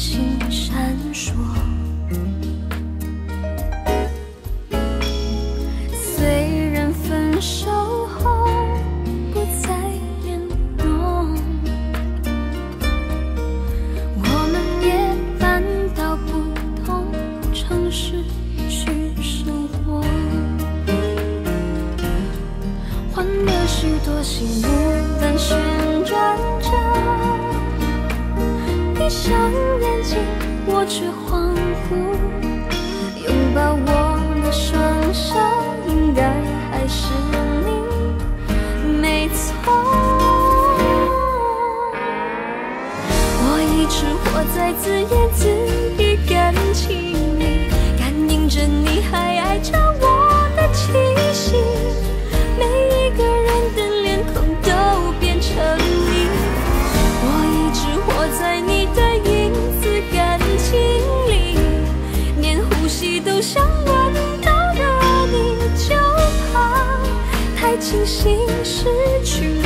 心闪烁，虽然分手后不再联络，我们也搬到不同城市去生活，换了许多新模板，旋转着。闭上眼睛我却恍惚。拥抱我的双手应该还是你。没错我一直活在自言自心事去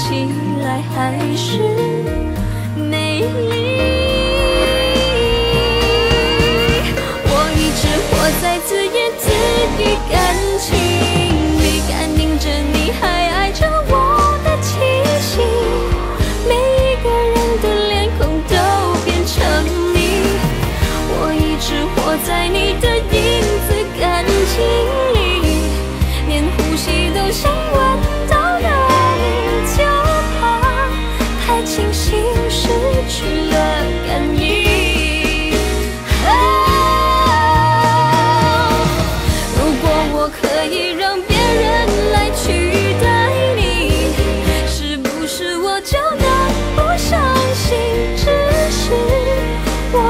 起来还是美丽。我一直活在自由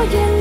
you